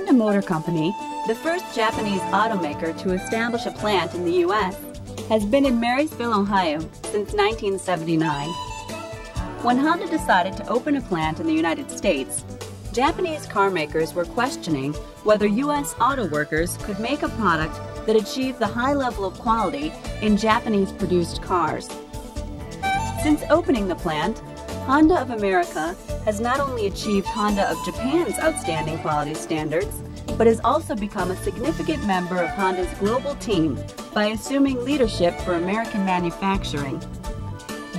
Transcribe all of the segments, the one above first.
Honda Motor Company, the first Japanese automaker to establish a plant in the U.S., has been in Marysville, Ohio since 1979. When Honda decided to open a plant in the United States, Japanese car makers were questioning whether U.S. auto workers could make a product that achieved the high level of quality in Japanese produced cars. Since opening the plant, Honda of America has not only achieved Honda of Japan's outstanding quality standards, but has also become a significant member of Honda's global team by assuming leadership for American manufacturing.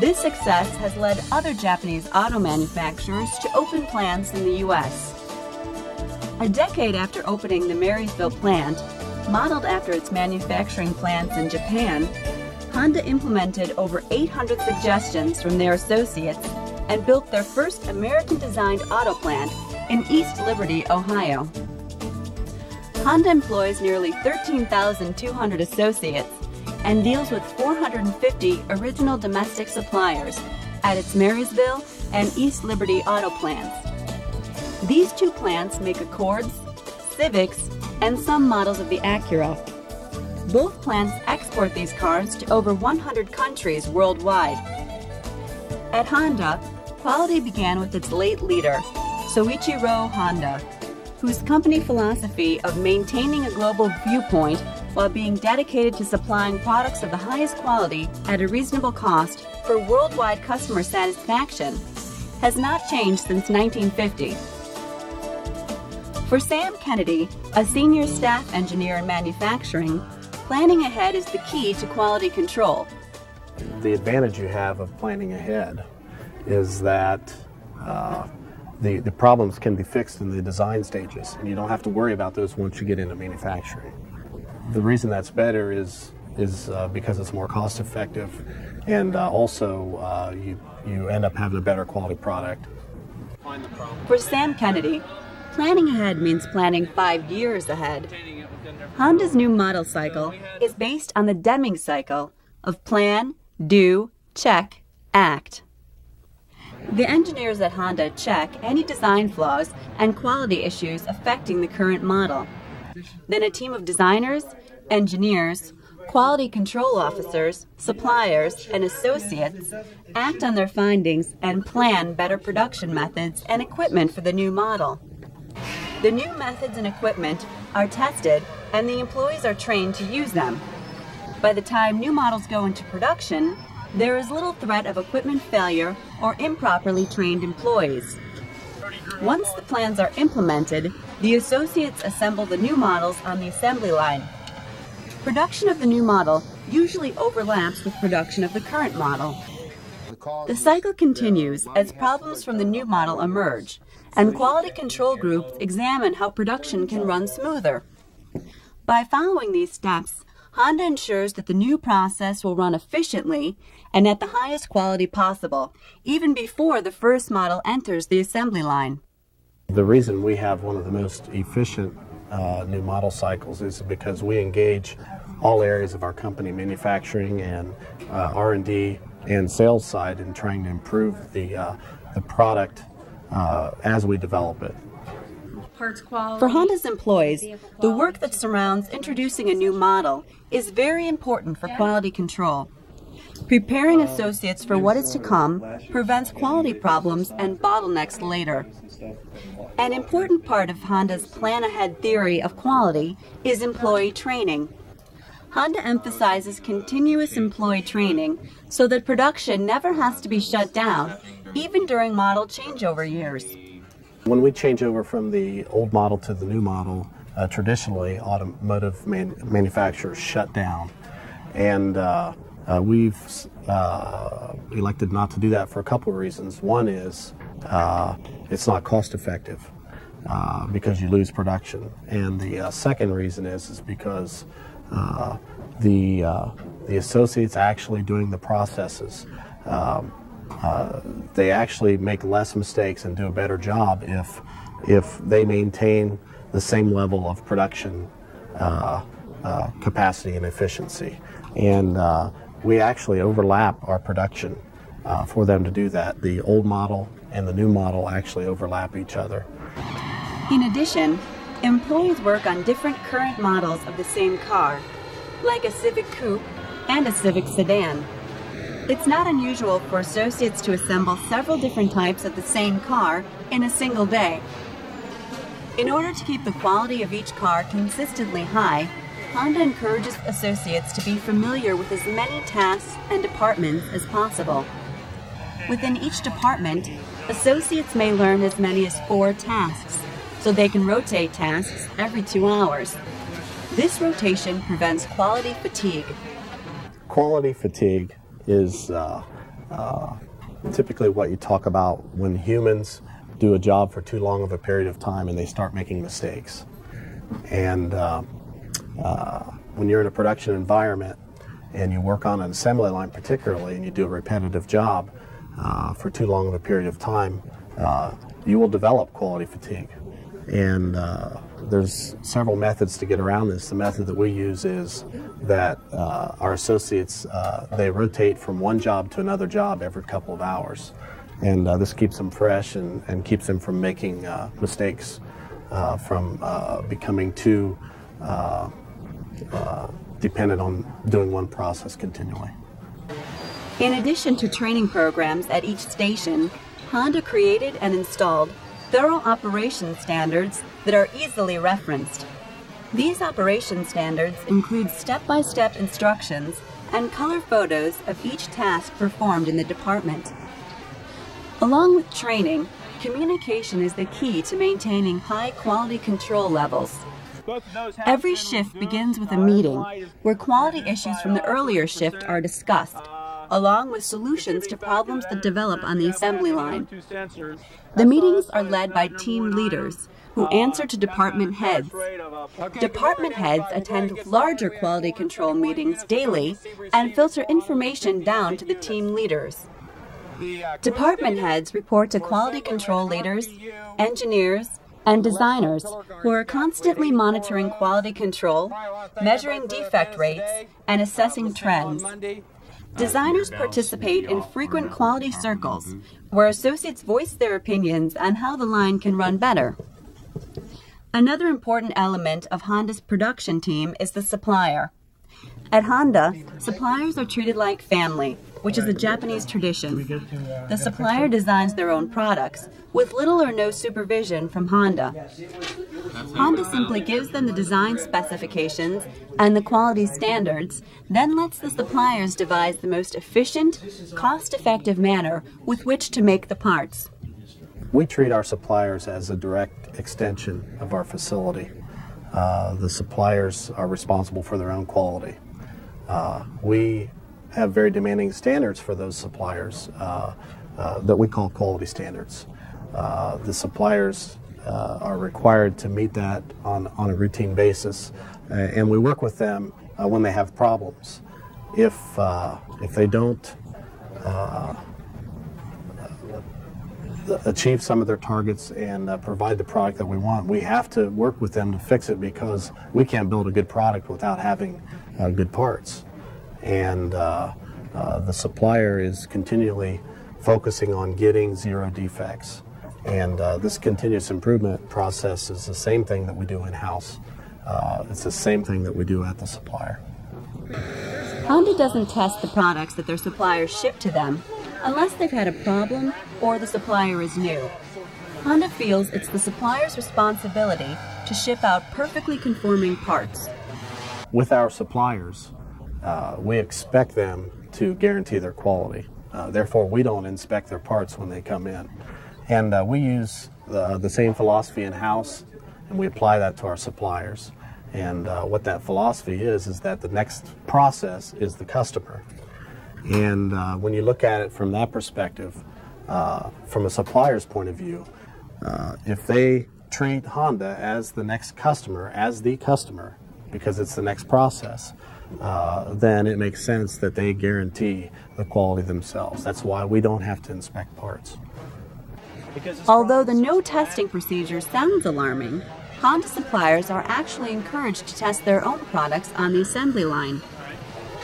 This success has led other Japanese auto manufacturers to open plants in the U.S. A decade after opening the Marysville plant, modeled after its manufacturing plants in Japan, Honda implemented over 800 suggestions from their associates and built their first American-designed auto plant in East Liberty, Ohio. Honda employs nearly 13,200 associates and deals with 450 original domestic suppliers at its Marysville and East Liberty auto plants. These two plants make Accords, Civics, and some models of the Acura. Both plants export these cars to over 100 countries worldwide. At Honda, quality began with its late leader, Soichiro Honda, whose company philosophy of maintaining a global viewpoint while being dedicated to supplying products of the highest quality at a reasonable cost for worldwide customer satisfaction has not changed since 1950. For Sam Kennedy, a senior staff engineer in manufacturing, planning ahead is the key to quality control. The advantage you have of planning ahead is that uh, the, the problems can be fixed in the design stages, and you don't have to worry about those once you get into manufacturing. The reason that's better is is uh, because it's more cost effective, and uh, also uh, you you end up having a better quality product. For Sam Kennedy, planning ahead means planning five years ahead. Honda's new model cycle is based on the Deming cycle of plan, do, check, act. The engineers at Honda check any design flaws and quality issues affecting the current model. Then a team of designers, engineers, quality control officers, suppliers, and associates act on their findings and plan better production methods and equipment for the new model. The new methods and equipment are tested and the employees are trained to use them. By the time new models go into production, there is little threat of equipment failure or improperly trained employees. Once the plans are implemented, the associates assemble the new models on the assembly line. Production of the new model usually overlaps with production of the current model. The cycle continues as problems from the new model emerge, and quality control groups examine how production can run smoother. By following these steps, Honda ensures that the new process will run efficiently and at the highest quality possible, even before the first model enters the assembly line. The reason we have one of the most efficient uh, new model cycles is because we engage all areas of our company, manufacturing and uh, R&D and sales side in trying to improve the, uh, the product uh, as we develop it. For Honda's employees, the work that surrounds introducing a new model is very important for quality control. Preparing uh, associates for what is to come prevents quality problems and bottlenecks later. An important part of Honda's plan ahead theory of quality is employee training. Honda emphasizes continuous employee training so that production never has to be shut down, even during model changeover years. When we change over from the old model to the new model, uh, traditionally automotive man manufacturers shut down. And uh, uh, we've uh, elected not to do that for a couple of reasons. One is uh, it's not cost effective uh, because you lose production. And the second reason is, is because the, the associates actually doing the processes um, uh, they actually make less mistakes and do a better job if if they maintain the same level of production uh, uh, capacity and efficiency. And uh, we actually overlap our production uh, for them to do that. The old model and the new model actually overlap each other. In addition, Employees work on different current models of the same car, like a Civic Coupe and a Civic Sedan. It's not unusual for associates to assemble several different types of the same car in a single day. In order to keep the quality of each car consistently high, Honda encourages associates to be familiar with as many tasks and departments as possible. Within each department, associates may learn as many as four tasks, so they can rotate tasks every two hours. This rotation prevents quality fatigue. Quality fatigue is uh, uh, typically what you talk about when humans do a job for too long of a period of time and they start making mistakes. And uh, uh when you're in a production environment and you work on an assembly line particularly and you do a repetitive job uh, for too long of a period of time, uh, you will develop quality fatigue. And uh, there's several methods to get around this. The method that we use is that uh, our associates uh, they rotate from one job to another job every couple of hours, and uh, this keeps them fresh and, and keeps them from making uh, mistakes, from becoming too dependent on doing one process continually. In addition to training programs at each station, Honda created and installed thorough operation standards that are easily referenced. These operation standards include step-by-step -step instructions and color photos of each task performed in the department. Along with training, communication is the key to maintaining high quality control levels. Every shift begins with a meeting where quality issues from the earlier shift are discussed along with solutions to problems that develop on the assembly line. The meetings are led by team leaders who answer to department heads. Department heads attend larger quality control meetings daily and filter information down to the team leaders. Department heads report to quality control leaders, engineers, and designers who are constantly monitoring quality control, measuring defect rates, and assessing trends. Designers participate in frequent quality circles where associates voice their opinions on how the line can run better. Another important element of Honda's production team is the supplier. At Honda, suppliers are treated like family, which is a Japanese tradition. The supplier designs their own products, with little or no supervision from Honda. Honda simply gives them the design specifications and the quality standards, then lets the suppliers devise the most efficient, cost-effective manner with which to make the parts. We treat our suppliers as a direct extension of our facility. Uh, the suppliers are responsible for their own quality. Uh, we have very demanding standards for those suppliers uh, uh that we call quality standards. Uh, the suppliers uh, are required to meet that on, on a routine basis, uh, and we work with them uh, when they have problems. If, uh, if they don't uh, achieve some of their targets and uh, provide the product that we want, we have to work with them to fix it because we can't build a good product without having good parts. And the supplier is continually focusing on getting zero defects. And uh, this continuous improvement process is the same thing that we do in-house. Uh, it's the same thing that we do at the supplier. Honda doesn't test the products that their suppliers ship to them unless they've had a problem or the supplier is new. Honda feels it's the supplier's responsibility to ship out perfectly conforming parts. With our suppliers, uh, we expect them to guarantee their quality. Uh, therefore, we don't inspect their parts when they come in. And uh, we use the, the same philosophy in house and we apply that to our suppliers. And uh, what that philosophy is, is that the next process is the customer. And uh, when you look at it from that perspective, uh, from a supplier's point of view, if they treat Honda as the next customer, as the customer, because it's the next process, uh, then it makes sense that they guarantee the quality themselves. That's why we don't have to inspect parts. Although the no testing procedure sounds alarming, Honda suppliers are actually encouraged to test their own products on the assembly line.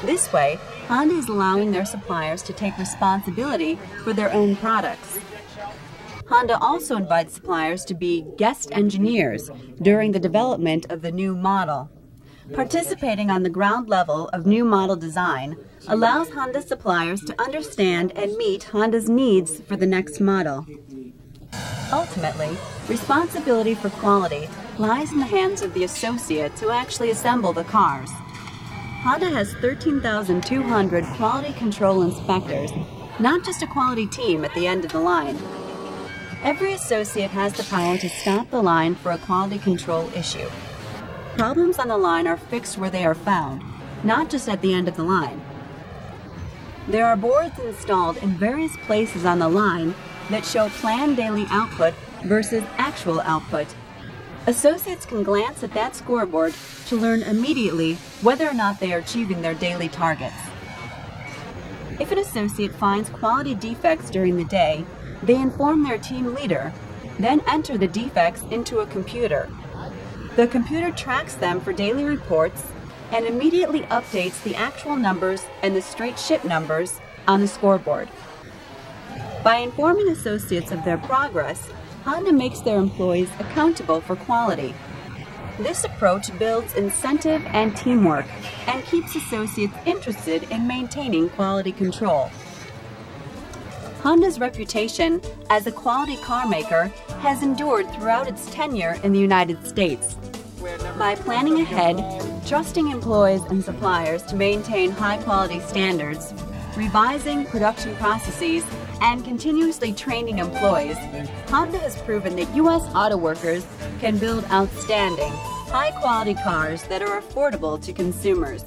This way, Honda is allowing their suppliers to take responsibility for their own products. Honda also invites suppliers to be guest engineers during the development of the new model. Participating on the ground level of new model design allows Honda suppliers to understand and meet Honda's needs for the next model. Ultimately, responsibility for quality lies in the hands of the associates who actually assemble the cars. Honda has 13,200 quality control inspectors, not just a quality team at the end of the line. Every associate has the power to stop the line for a quality control issue. Problems on the line are fixed where they are found, not just at the end of the line. There are boards installed in various places on the line that show planned daily output versus actual output. Associates can glance at that scoreboard to learn immediately whether or not they are achieving their daily targets. If an associate finds quality defects during the day, they inform their team leader, then enter the defects into a computer. The computer tracks them for daily reports and immediately updates the actual numbers and the straight ship numbers on the scoreboard. By informing associates of their progress, Honda makes their employees accountable for quality. This approach builds incentive and teamwork and keeps associates interested in maintaining quality control. Honda's reputation as a quality car maker has endured throughout its tenure in the United States. By planning ahead, trusting employees and suppliers to maintain high quality standards, revising production processes, and continuously training employees, Honda has proven that U.S. auto workers can build outstanding, high quality cars that are affordable to consumers.